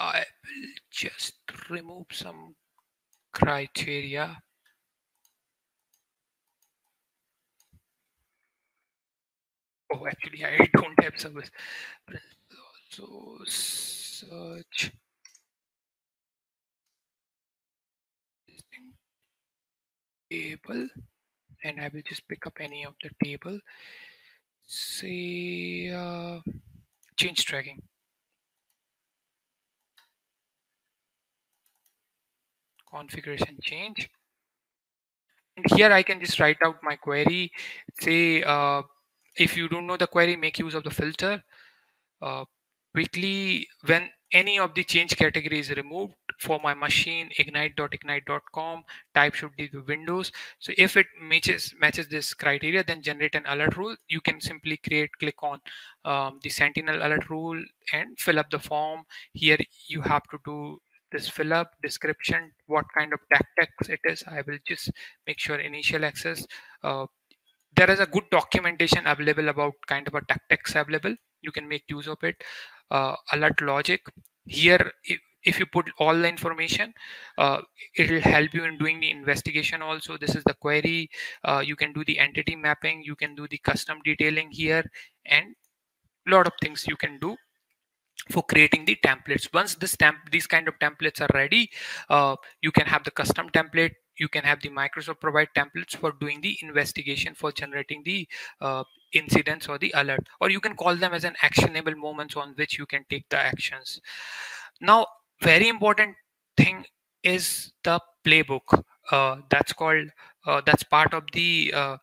Speaker 2: I will just remove some criteria. Oh, actually, I don't have service. so search. table and I will just pick up any of the table say uh, change tracking configuration change. And here I can just write out my query. Say, uh, if you don't know the query, make use of the filter. Uh, quickly, when any of the change category is removed, for my machine ignite.ignite.com type should be the windows so if it matches matches this criteria then generate an alert rule you can simply create click on um, the sentinel alert rule and fill up the form here you have to do this fill up description what kind of tactics it is i will just make sure initial access uh, there is a good documentation available about kind of a tactics available. You can make use of it. Uh, alert logic. Here if, if you put all the information uh, it will help you in doing the investigation also. This is the query. Uh, you can do the entity mapping. You can do the custom detailing here. And a lot of things you can do for creating the templates. Once this temp these kind of templates are ready uh, you can have the custom template you can have the microsoft provide templates for doing the investigation for generating the uh, incidents or the alert or you can call them as an actionable moments on which you can take the actions. Now very important thing is the playbook. Uh, that's called uh, that's part of the uh,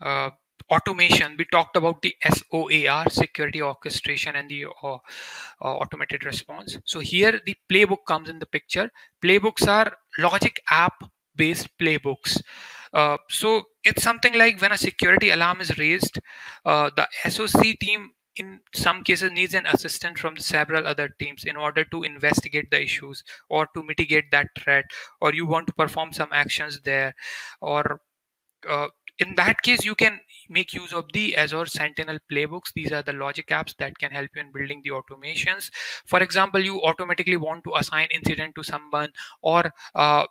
Speaker 2: uh, automation. We talked about the soar security orchestration and the uh, uh, automated response. So here the playbook comes in the picture. Playbooks are logic app based playbooks. Uh, so it's something like when a security alarm is raised uh, the soc team in some cases needs an assistant from several other teams in order to investigate the issues or to mitigate that threat or you want to perform some actions there or uh, in that case you can make use of the azure sentinel playbooks. These are the logic apps that can help you in building the automations. For example you automatically want to assign incident to someone or uh,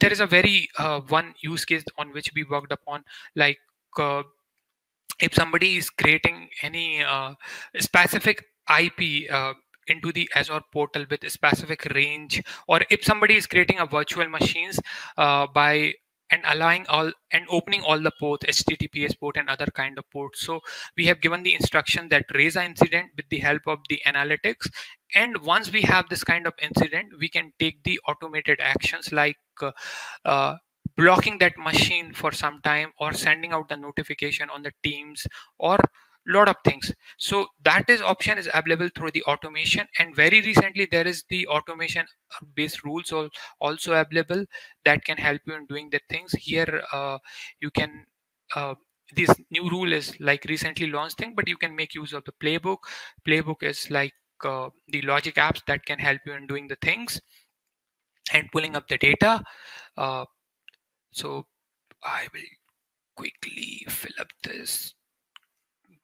Speaker 2: there is a very uh, one use case on which we worked upon like uh, if somebody is creating any uh, specific ip uh, into the azure portal with a specific range or if somebody is creating a virtual machines uh, by and allowing all and opening all the ports https port and other kind of ports. So we have given the instruction that raise an incident with the help of the analytics. And once we have this kind of incident we can take the automated actions like uh, uh, blocking that machine for some time or sending out the notification on the teams or lot of things. So that is option is available through the automation. And very recently there is the automation based rules also available that can help you in doing the things. Here uh, you can uh, this new rule is like recently launched thing but you can make use of the playbook. Playbook is like uh, the logic apps that can help you in doing the things and pulling up the data. Uh, so i will quickly fill up this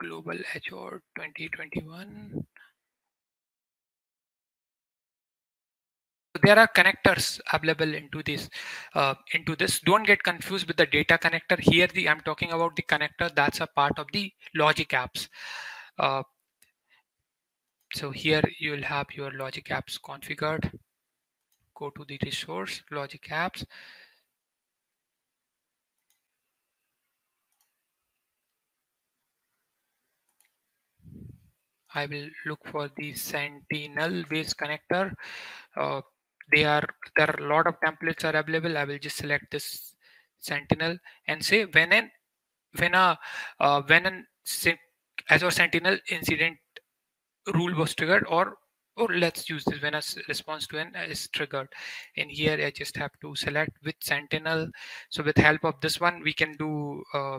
Speaker 2: Global HR 2021. there are connectors available into this uh, into this. Don't get confused with the data connector. Here the i'm talking about the connector. That's a part of the logic apps. Uh, so here you will have your logic apps configured. Go to the resource logic apps I will look for the Sentinel base connector. Uh, they are there are a lot of templates are available. I will just select this Sentinel and say when an when a uh, when an Azure Sentinel incident rule was triggered or or let's use this when a response to an is triggered and here i just have to select with sentinel so with help of this one we can do uh,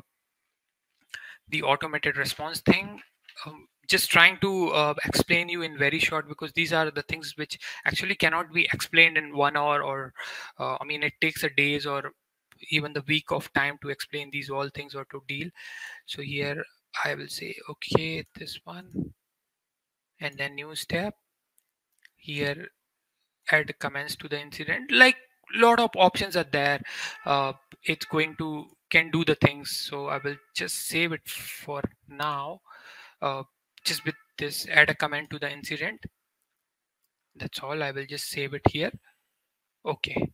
Speaker 2: the automated response thing um, just trying to uh, explain you in very short because these are the things which actually cannot be explained in one hour or uh, i mean it takes a days or even the week of time to explain these all things or to deal. So here i will say okay this one. And then new step. Here add comments to the incident. Like a lot of options are there. Uh, it's going to can do the things. So i will just save it for now. Uh, just with this add a comment to the incident. That's all. I will just save it here. Okay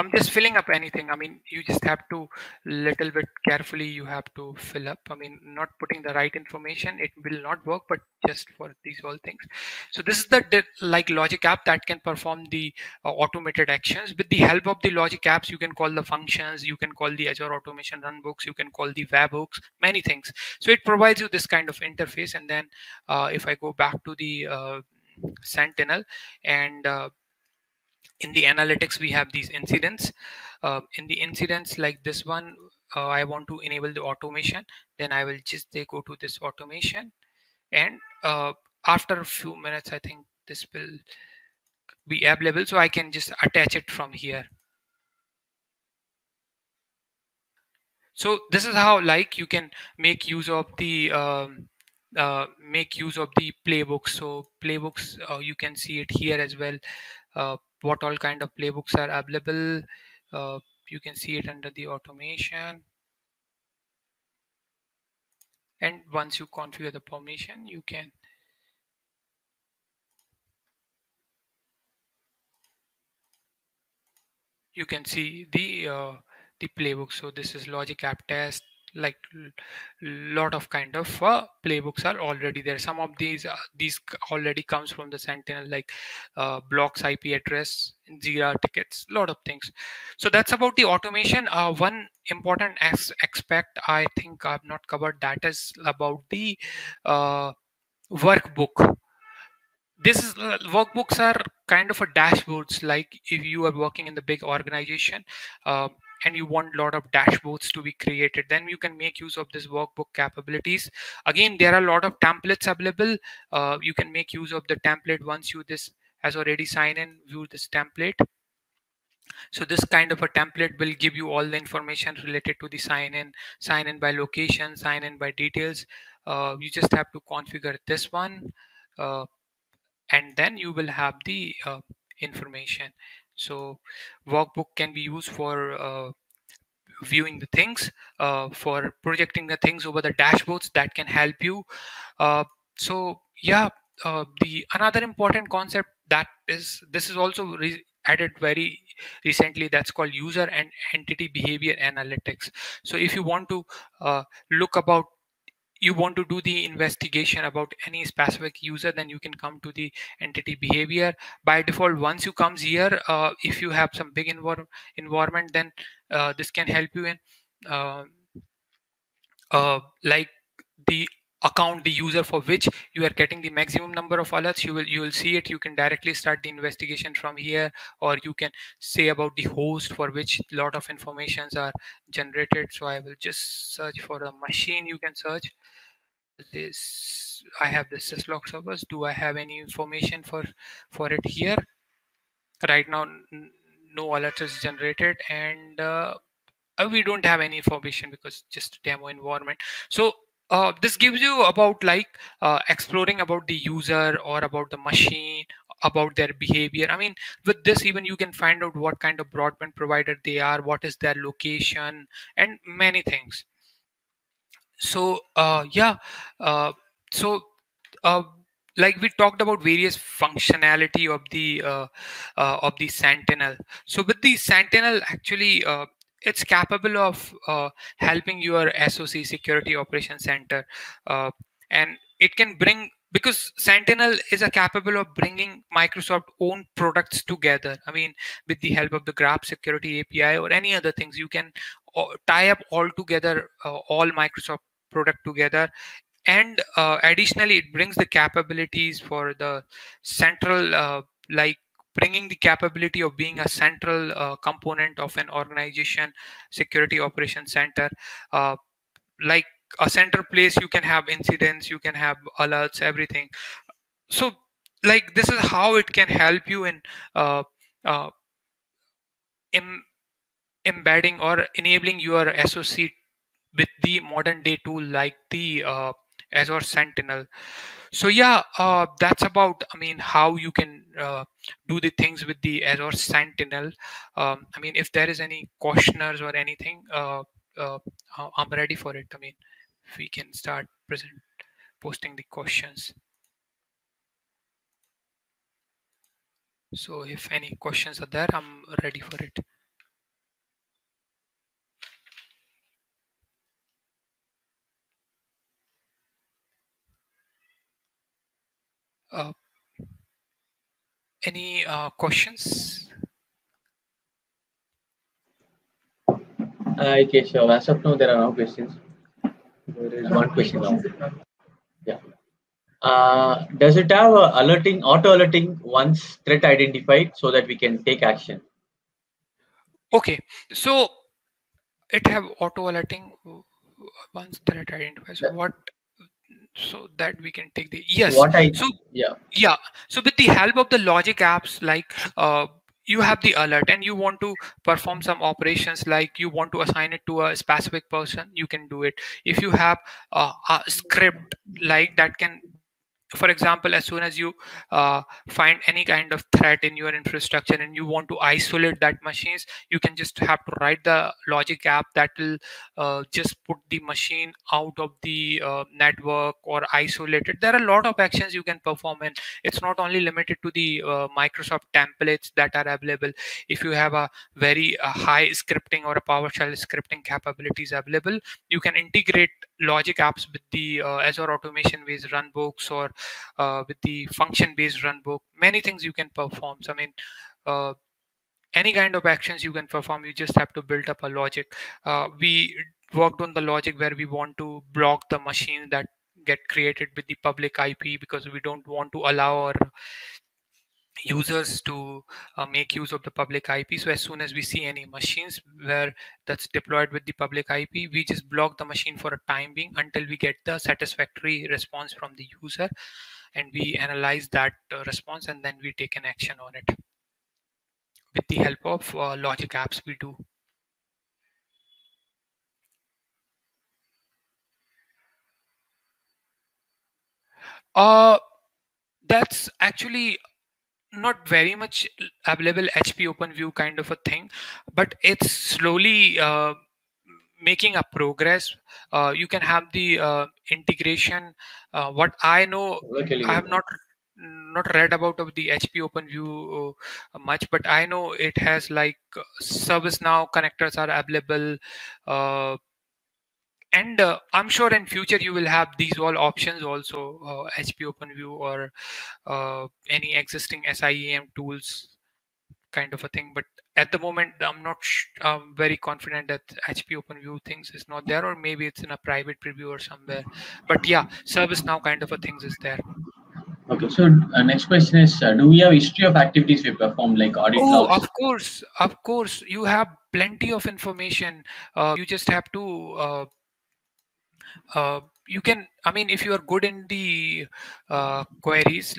Speaker 2: I'm just filling up anything. I mean, you just have to little bit carefully. You have to fill up. I mean, not putting the right information, it will not work. But just for these all things. So this is the like logic app that can perform the uh, automated actions with the help of the logic apps. You can call the functions. You can call the Azure Automation runbooks. You can call the webhooks. Many things. So it provides you this kind of interface. And then uh, if I go back to the uh, Sentinel and uh, in the analytics we have these incidents. Uh, in the incidents like this one uh, i want to enable the automation. Then i will just go to this automation. And uh, after a few minutes i think this will be available. So i can just attach it from here. So this is how like you can make use of the um, uh, make use of the playbooks. So playbooks uh, you can see it here as well. Uh, what all kind of playbooks are available. Uh, you can see it under the automation. And once you configure the permission you can you can see the uh, the playbook. So this is logic app test like lot of kind of uh, playbooks are already there. Some of these uh, these already comes from the sentinel like uh, blocks ip address jira tickets lot of things. So that's about the automation. Uh, one important aspect i think i've not covered that is about the uh, workbook. This is uh, workbooks are kind of a dashboards like if you are working in the big organization and you want a lot of dashboards to be created then you can make use of this workbook capabilities. Again there are a lot of templates available. Uh, you can make use of the template once you this has already signed in view this template. So this kind of a template will give you all the information related to the sign in sign in by location sign in by details. Uh, you just have to configure this one uh, and then you will have the uh, information so workbook can be used for uh, viewing the things, uh, for projecting the things over the dashboards that can help you. Uh, so yeah, uh, the another important concept that is this is also added very recently that's called user and entity behavior analytics so if you want to uh, look about you want to do the investigation about any specific user then you can come to the entity behavior. By default once you comes here uh, if you have some big envir environment then uh, this can help you in uh, uh, like the account the user for which you are getting the maximum number of alerts. You will you will see it. You can directly start the investigation from here or you can say about the host for which lot of informations are generated. So i will just search for a machine you can search. This i have this syslog servers. Do i have any information for for it here? Right now no alert is generated and uh, we don't have any information because just demo environment. So uh, this gives you about like uh, exploring about the user or about the machine about their behavior. I mean with this even you can find out what kind of broadband provider they are what is their location and many things. So uh, yeah uh, so uh, like we talked about various functionality of the of the sentinel. So with the sentinel actually it's capable of helping your soc security operations center and it can bring because sentinel is a capable of bringing microsoft own products together. I mean with the help of the graph security api or any other things you can tie up all together uh, all microsoft product together. And uh, additionally it brings the capabilities for the central uh, like bringing the capability of being a central uh, component of an organization security operation center uh, like a center place you can have incidents you can have alerts everything so like this is how it can help you in uh, uh, Im embedding or enabling your SOC with the modern day tool like the uh, Azure Sentinel. So yeah, uh, that's about I mean how you can uh, do the things with the Azure Sentinel. Um, I mean if there is any questioners or anything, uh, uh I'm ready for it. I mean we can start present posting the questions. So if any questions are there, I'm ready for it. Uh, any uh, questions?
Speaker 1: Hi, Keshav. As of now, there are no questions. There is one question now. Yeah. Uh, does it have alerting, auto alerting once threat identified so that we can take action?
Speaker 2: Okay, so it have auto alerting once threat identified.
Speaker 1: Yeah.
Speaker 2: What so that we can take the yes.
Speaker 1: What I
Speaker 2: So
Speaker 1: yeah.
Speaker 2: yeah. So with the help of the logic apps like uh, you have the alert and you want to perform some operations like you want to assign it to a specific person you can do it. If you have a, a script like that can for example as soon as you uh, find any kind of threat in your infrastructure and you want to isolate that machines you can just have to write the logic app that will uh, just put the machine out of the uh, network or isolate it. There are a lot of actions you can perform and it's not only limited to the uh, microsoft templates that are available. If you have a very uh, high scripting or a powershell scripting capabilities available you can integrate logic apps with the uh, azure automation based runbooks or uh, with the function based runbook many things you can perform. So i mean uh, any kind of actions you can perform you just have to build up a logic. Uh, we worked on the logic where we want to block the machines that get created with the public ip because we don't want to allow our users to uh, make use of the public IP. So as soon as we see any machines where that's deployed with the public IP, we just block the machine for a time being until we get the satisfactory response from the user, and we analyze that uh, response and then we take an action on it. With the help of uh, logic apps, we do. Uh, that's actually not very much available HP OpenView kind of a thing, but it's slowly uh, making a progress. Uh, you can have the uh, integration. Uh, what I know, I have not not read about of the HP OpenView uh, much, but I know it has like ServiceNow connectors are available. Uh, and uh, i'm sure in future you will have these all options also uh, hp openview or uh, any existing SIEM tools kind of a thing. But at the moment i'm not very confident that hp openview things is not there or maybe it's in a private preview or somewhere. But yeah ServiceNow kind of a things is there.
Speaker 1: Okay, so uh, next question is: uh, Do we have history of activities we perform, like audit
Speaker 2: oh
Speaker 1: logs?
Speaker 2: of course of course. You have plenty of information. Uh, you just have to uh, you can i mean if you are good in the uh, queries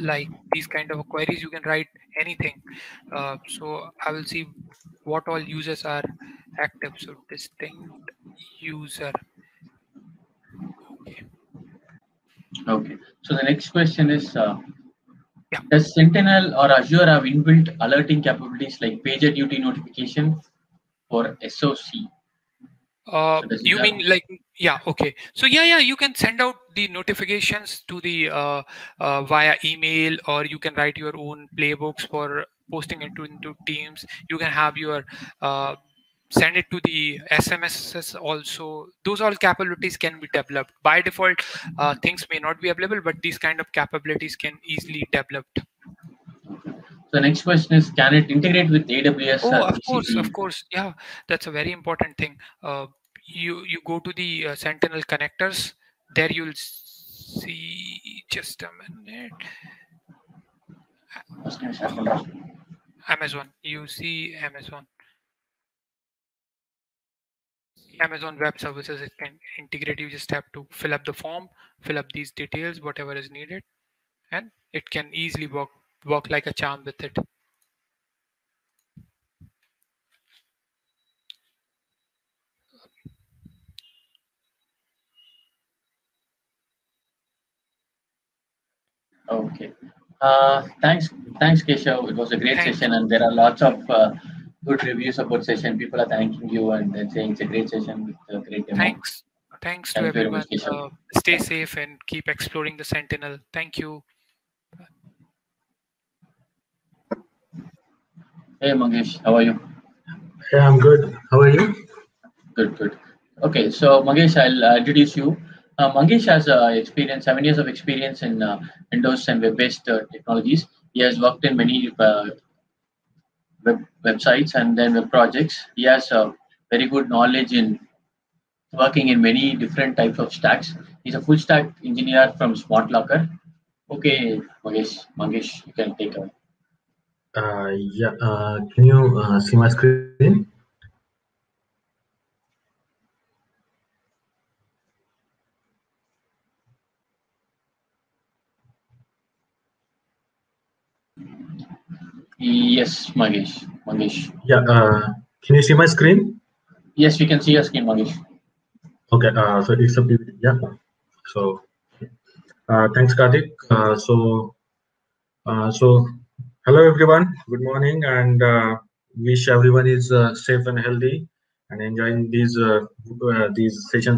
Speaker 2: like these kind of queries you can write anything. Uh, so i will see what all users are active. So distinct user. Okay.
Speaker 1: Okay, so the next question is: uh,
Speaker 2: Yeah.
Speaker 1: Does Sentinel or Azure have inbuilt alerting capabilities like pager duty notification for SOC?
Speaker 2: Uh,
Speaker 1: So
Speaker 2: you mean like yeah okay. So yeah yeah you can send out the notifications to the uh, uh, via email or you can write your own playbooks for posting into into teams. You can have your uh, send it to the smss also. Those all capabilities can be developed. By default uh, things may not be available but these kind of capabilities can easily developed.
Speaker 1: So the next question is: Can it integrate with AWS?
Speaker 2: oh of course of course. Yeah that's a very important thing. Uh, you you go to the uh, sentinel connectors. There you'll see just a minute. Amazon. You see amazon. Amazon web services it can integrate. You just have to fill up the form fill up these details whatever is needed and it can easily work work like a charm with it
Speaker 1: Okay. Uh, thanks, thanks, Keshav. It was a great
Speaker 2: Thank
Speaker 1: session, and there are lots of uh, good reviews about session. People are thanking you and they're saying it's a great session with a great demo.
Speaker 2: thanks thanks to
Speaker 1: Thank you very
Speaker 2: everyone
Speaker 1: much, Keshav.
Speaker 2: uh, stay safe and keep exploring the sentinel thank you
Speaker 1: Hey, Mangesh, how are you?
Speaker 3: Yeah, I'm good. How are you?
Speaker 1: Good, good. Okay, so Mangesh, I'll uh, introduce you. Uh, Mangesh has uh, experience, seven years of experience in uh, Windows and web-based uh, technologies. He has worked in many uh, web websites and then web projects. He has uh, very good knowledge in working in many different types of stacks. He's a full stack engineer from Smart Locker. Okay, Mangesh, Mangesh, you can take away.
Speaker 3: Uh, yeah, can you see my screen?
Speaker 1: Yes, Mangesh. Mangesh.
Speaker 3: Yeah, uh, can you see my screen?
Speaker 1: Yes, we can see your screen, Mangesh.
Speaker 3: Okay, uh, so it's a PPT, yeah. So, uh, thanks, Karthik. Uh, so, uh, so hello everyone. Good morning, and uh, wish everyone is uh, safe and healthy and enjoying these uh, uh, these sessions